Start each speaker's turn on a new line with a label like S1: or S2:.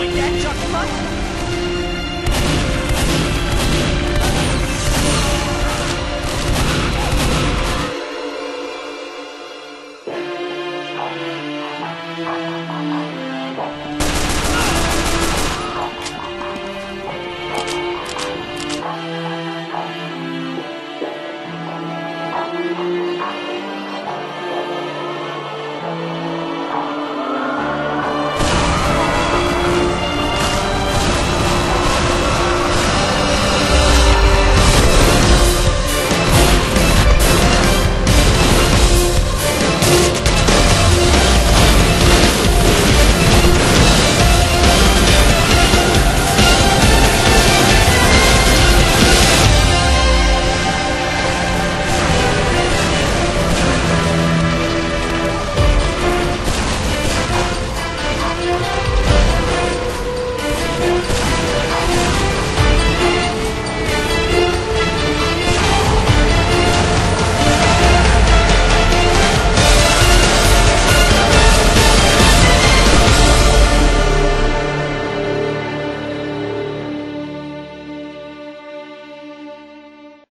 S1: like that, just Butt!